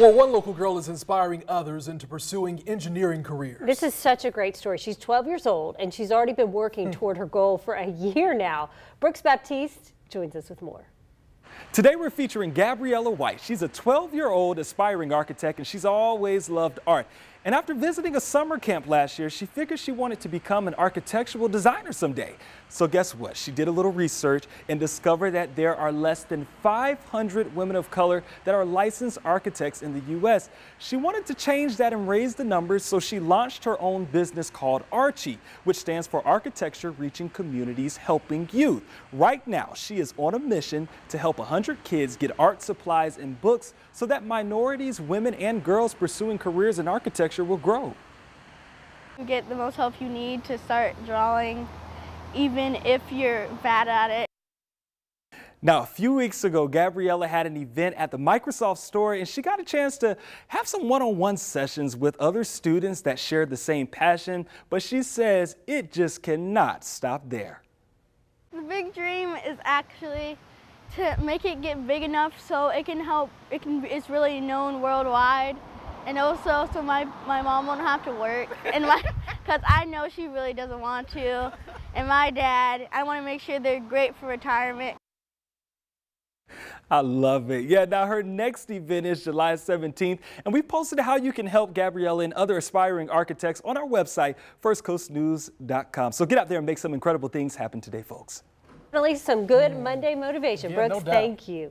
Well, one local girl is inspiring others into pursuing engineering careers. This is such a great story. She's 12 years old and she's already been working hmm. toward her goal for a year now. Brooks Baptiste joins us with more. Today we're featuring Gabriella White. She's a 12-year-old aspiring architect and she's always loved art. And after visiting a summer camp last year, she figured she wanted to become an architectural designer someday. So guess what? She did a little research and discovered that there are less than 500 women of color that are licensed architects in the U.S. She wanted to change that and raise the numbers, so she launched her own business called Archie, which stands for Architecture Reaching Communities Helping Youth. Right now, she is on a mission to help 100 kids get art supplies and books so that minorities, women, and girls pursuing careers in architecture will grow. You get the most help you need to start drawing, even if you're bad at it. Now, a few weeks ago, Gabriella had an event at the Microsoft store and she got a chance to have some one-on-one sessions with other students that shared the same passion, but she says it just cannot stop there. The big dream is actually to make it get big enough so it can help, it can, it's really known worldwide. And also so my, my mom won't have to work and my, cause I know she really doesn't want to. And my dad, I want to make sure they're great for retirement. I love it. Yeah, now her next event is July 17th, and we posted how you can help Gabriella and other aspiring architects on our website, firstcoastnews.com. So get out there and make some incredible things happen today, folks. At least some good mm. Monday motivation. Yeah, Brooks, no thank you.